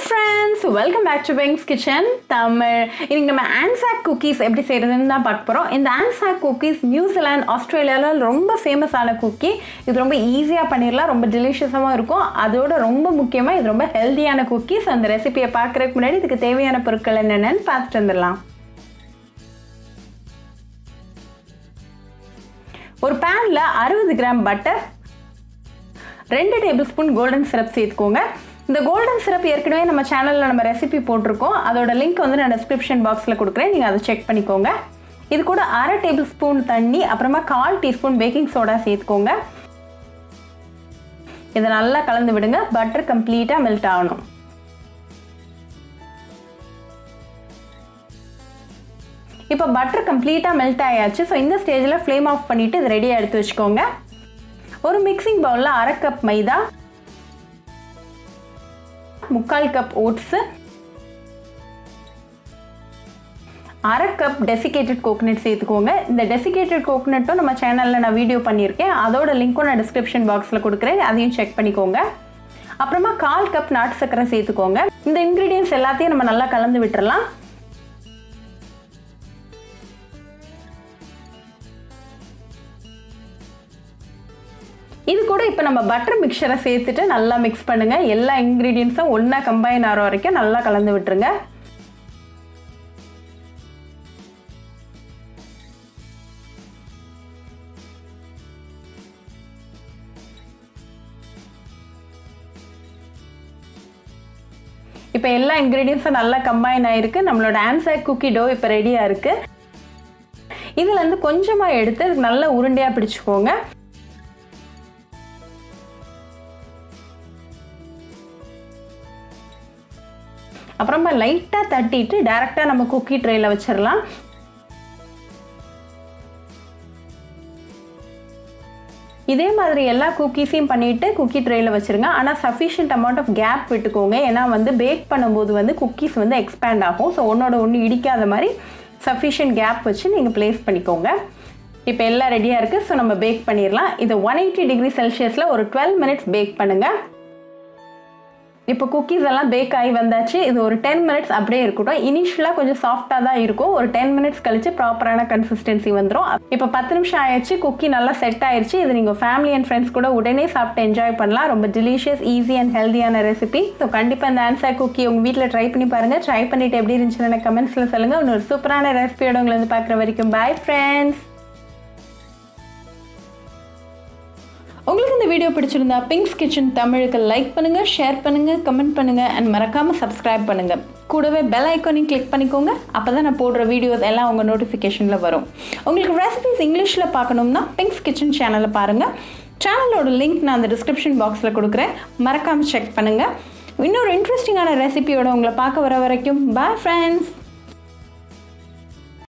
Friends welcome back to Bengs kitchen Tamil. இன்னைக்கு நம்ம Anzac cookies எப்படி செய்கிறதுன்னு தான் பார்க்க போகிறோம் இந்த ஆன்சாக் குக்கீஸ் நியூசிலாந்து ஆஸ்திரேலியாவில் ரொம்ப ஃபேமஸான குக்கி இது ரொம்ப ஈஸியாக பண்ணிடலாம் ரொம்ப டெலிஷியஸாகவும் இருக்கும். அதோட ரொம்ப முக்கியமாக இது ரொம்ப ஹெல்த்தியான குக்கீஸ் அந்த ரெசிபியை பார்க்குறதுக்கு முன்னாடி இதுக்கு தேவையான பொருட்கள் என்னென்னு பார்த்துட்டு வந்துடலாம் ஒரு பேனில் அறுபது கிராம் பட்டர் ரெண்டு டேபிள் ஸ்பூன் கோல்டன் சிரப் சேர்த்துக்கோங்க. இந்த கோல்டன் சிரப் ஏற்கனவே நம்ம சேனலில் நம்ம ரெசிபி போட்டிருக்கோம். அதோட லிங்க் வந்து நான் டிஸ்கிரிப்ஷன் பாக்ஸில் கொடுக்குறேன். நீங்கள் அதை செக் பண்ணிக்கோங்க. இது கூட அரை டேபிள் ஸ்பூன் தண்ணி அப்புறமா கால் டீஸ்பூன் பேக்கிங் சோடா சேர்த்துக்கோங்க. இதை நல்லா கலந்து விடுங்க. பட்டர் கம்ப்ளீட்டாக மெல்ட் ஆகணும். இப்போ பட்டர் கம்ப்ளீட்டாக மெல்ட் ஆயாச்சு. ஸோ இந்த ஸ்டேஜில் ஃப்ளேம் ஆஃப் பண்ணிவிட்டு இது ரெடியாக எடுத்து வச்சுக்கோங்க. ஒரு மிக்சிங் பவுலில் அரை கப் மைதா முக்கால் கப் ஓட்ஸு அரை கப் டெசிகேட்டட் கோகனட் சேர்த்துக்கோங்க. இந்த டெசிகேட்டட் கோகனட்டும் நம்ம சேனலில் நான் வீடியோ பண்ணியிருக்கேன். அதோட லிங்க்கும் நான் டிஸ்கிரிப்ஷன் பாக்ஸில் கொடுக்குறேன். அதையும் செக் பண்ணிக்கோங்க. அப்புறமா கால் கப் நாட்டு சர்க்கரை சேர்த்துக்கோங்க. இந்த இன்க்ரீடியன்ஸ் எல்லாத்தையும் நம்ம நல்லா கலந்து விட்டுறலாம். இது கூட இப்போ நம்ம பட்டர் மிக்சரை சேர்த்துட்டு நல்லா மிக்ஸ் பண்ணுங்கள் எல்லா இன்க்ரீடியன்ஸும் ஒன்றா கம்பைன் ஆகிற வரைக்கும் நல்லா கலந்து விட்டுருங்க. இப்போ எல்லா இன்க்ரீடியன்ஸும் நல்லா கம்பைன் ஆகிருக்கு நம்மளோட ஆன்சர் குக்கி டோ இப்போ ரெடியாக இருக்குது இதுலேருந்து கொஞ்சமாக எடுத்து நல்லா உருண்டையாக பிடிச்சிக்கோங்க. அப்புறமா லைட்டாக தட்டிட்டு டேரெக்டாக நம்ம குக்கி ட்ரேயில் வச்சிடலாம் இதே மாதிரி எல்லா குக்கீஸையும் பண்ணிவிட்டு குக்கி ட்ரேயில் வச்சுருங்க. ஆனால் சஃபிஷியன்ட் அமௌண்ட் ஆஃப் கேப் விட்டுக்கோங்க. ஏன்னா வந்து பேக் பண்ணும்போது வந்து குக்கீஸ் வந்து எக்ஸ்பேண்ட் ஆகும். ஸோ ஒன்றோட ஒன்று இடிக்காத மாதிரி சஃபிஷியன்ட் கேப் வச்சு நீங்கள் ப்ளேஸ் பண்ணிக்கோங்க. இப்போ எல்லாம் ரெடியாக இருக்குது ஸோ நம்ம பேக் பண்ணிடலாம் இதை ஒன் எயிட்டி டிகிரி செல்சியஸில் ஒரு டுவெல் மினிட்ஸ் பேக் பண்ணுங்கள் இப்போ குக்கீஸ் எல்லாம் பேக் ஆகி வந்தாச்சு. இது ஒரு டென் மினிட்ஸ் அப்படியே இருக்கட்டும். இனிஷியலாக கொஞ்சம் சாஃப்டாக தான் இருக்கும். ஒரு டென் மினிட்ஸ் கழிச்சு ப்ராப்பரான கன்சிஸ்டன்சி வந்துடும் இப்போ பத்து நிமிஷம் ஆயிடுச்சு. குக்கி நல்லா செட் ஆயிடுச்சு இது நீங்கள் ஃபேமிலி அண்ட் ஃப்ரெண்ட்ஸ் கூட உடனே சாப்பிட்டு என்ஜாய் பண்ணலாம். ரொம்ப டெலிஷியஸ் ஈஸி அண்ட் ஹெல்த்தியான ரெசிபி ஸோ கண்டிப்பாக இந்த ஆன்சர் குக்கி உங்கள் வீட்டில் ட்ரை பண்ணி பாருங்கள் ட்ரை பண்ணிட்டு எப்படி இருந்துச்சுன்னு எனக்கு கமெண்ட்ஸில் சொல்லுங்கள் இன்னொரு சூப்பரான ரெசிபியோட உங்களை வந்து பார்க்குற வரைக்கும். பாய் ஃப்ரெண்ட்ஸ் உங்களுக்கு இந்த வீடியோ பிடிச்சிருந்தா பிங்க்ஸ் கிச்சன் தமிழுக்கு லைக் பண்ணுங்கள் ஷேர் பண்ணுங்கள் கமெண்ட் பண்ணுங்கள் அண்ட் மறக்காமல் சப்ஸ்கிரைப் பண்ணுங்கள் கூடவே பெல் ஐக்கானையும் கிளிக் பண்ணிக்கோங்க. அப்போ தான் நான் போடுற வீடியோஸ் எல்லாம் உங்கள் நோட்டிஃபிகேஷனில் வரும். உங்களுக்கு ரெசிபிஸ் இங்கிலீஷில் பார்க்கணும்னா பிங்க்ஸ் கிச்சன் சேனலை பாருங்கள் சேனலோட லிங்க் நான் அந்த டிஸ்கிரிப்ஷன் பாக்ஸில் கொடுக்குறேன். மறக்காமல் செக் பண்ணுங்கள் இன்னொரு இன்ட்ரெஸ்டிங்கான ரெசிபியோட உங்களை பார்க்க வர வரைக்கும் பாய் ஃப்ரெண்ட்ஸ்